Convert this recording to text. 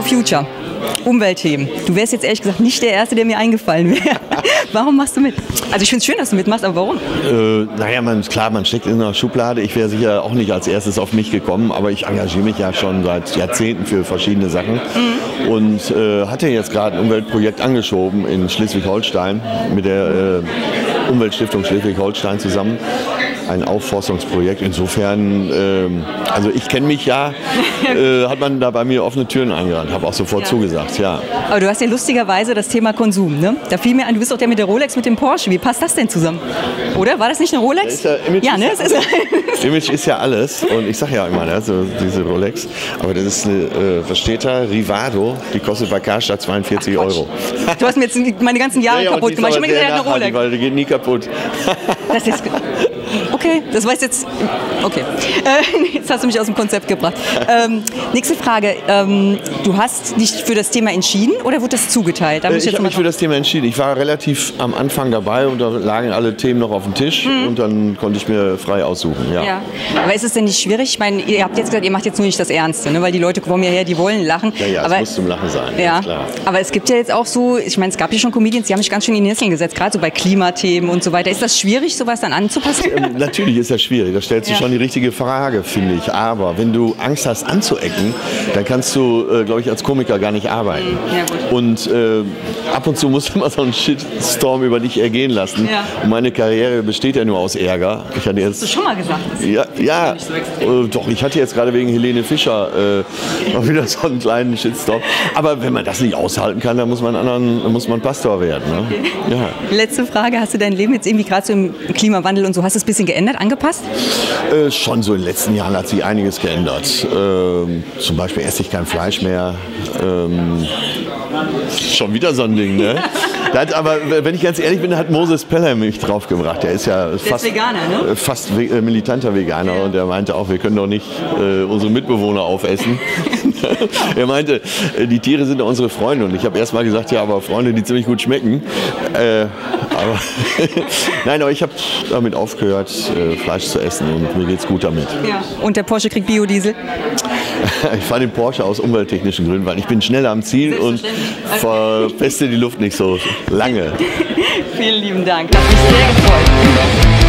Future. Umweltthemen. Du wärst jetzt ehrlich gesagt nicht der Erste, der mir eingefallen wäre. warum machst du mit? Also ich finde es schön, dass du mitmachst, aber warum? Äh, naja, man, klar, man steckt in einer Schublade. Ich wäre sicher auch nicht als erstes auf mich gekommen, aber ich engagiere mich ja schon seit Jahrzehnten für verschiedene Sachen mhm. und äh, hatte jetzt gerade ein Umweltprojekt angeschoben in Schleswig-Holstein mit der äh, Umweltstiftung Schleswig-Holstein zusammen ein Aufforstungsprojekt. Insofern, ähm, also ich kenne mich ja, äh, hat man da bei mir offene Türen eingerannt, habe auch sofort ja. zugesagt, ja. Aber du hast ja lustigerweise das Thema Konsum, ne? Da fiel mir ein, du bist auch der mit der Rolex, mit dem Porsche. Wie passt das denn zusammen? Oder? War das nicht eine Rolex? Ja, Image ja, ne? Ist ja Image ist ja alles und ich sage ja immer, ne, so diese Rolex, aber das ist eine, äh, versteht da, Rivado, die kostet bei Karstadt 42 Ach, Euro. Du hast mir jetzt meine ganzen Jahre ja, kaputt gemacht. Ich habe mir gesagt, eine Rolex. Weil die geht nie kaputt. Das ist Okay, das weiß jetzt. Okay, äh, jetzt hast du mich aus dem Konzept gebracht. Ähm, nächste Frage. Ähm, du hast dich für das Thema entschieden oder wurde das zugeteilt? Da ich, ich habe mich für das Thema entschieden. Ich war relativ am Anfang dabei und da lagen alle Themen noch auf dem Tisch mhm. und dann konnte ich mir frei aussuchen. Ja. ja. Aber ist es denn nicht schwierig? Ich meine, ihr habt jetzt gesagt, ihr macht jetzt nur nicht das Ernste, ne? weil die Leute kommen hierher, die wollen lachen. Ja, ja, aber, es muss zum Lachen sein. Ja, klar. Aber es gibt ja jetzt auch so, ich meine, es gab ja schon Comedians, die haben sich ganz schön in die Nesseln gesetzt, gerade so bei Klimathemen und so weiter. Ist das schwierig, sowas dann anzupassen? Natürlich ist das schwierig. Da stellst du ja. schon die richtige Frage, finde ich. Aber wenn du Angst hast anzuecken, dann kannst du, äh, glaube ich, als Komiker gar nicht arbeiten. Ja, und äh, ab und zu muss man so einen Shitstorm über dich ergehen lassen. Ja. Und meine Karriere besteht ja nur aus Ärger. Ich hatte jetzt, Hast du schon mal gesagt? Ja, ja so äh, doch. Ich hatte jetzt gerade wegen Helene Fischer äh, mal wieder so einen kleinen Shitstorm. Aber wenn man das nicht aushalten kann, dann muss man anderen, muss man Pastor werden. Ne? Okay. Ja. Letzte Frage: Hast du dein Leben jetzt irgendwie gerade so im Klimawandel und so hast du es ein bisschen geändert, angepasst? Äh, schon so in den letzten Jahren hat sich einiges geändert. Ähm, zum Beispiel esse ich kein Fleisch mehr. Ähm, schon wieder so ein Ding, ne? Hat, aber wenn ich ganz ehrlich bin, hat Moses Peller mich draufgebracht. Der ist ja fast, ist Veganer, ne? fast äh, militanter Veganer ja. und er meinte auch, wir können doch nicht äh, unsere Mitbewohner aufessen. er meinte, die Tiere sind unsere Freunde und ich habe erst mal gesagt, ja, aber Freunde, die ziemlich gut schmecken. Äh, aber Nein, aber ich habe damit aufgehört, äh, Fleisch zu essen und mir geht's gut damit. Ja. Und der Porsche kriegt Biodiesel? ich fahre den Porsche aus umwelttechnischen Gründen, weil ich bin schneller am Ziel und verpeste die Luft nicht so lange. Vielen lieben Dank, das hat mich sehr gefreut.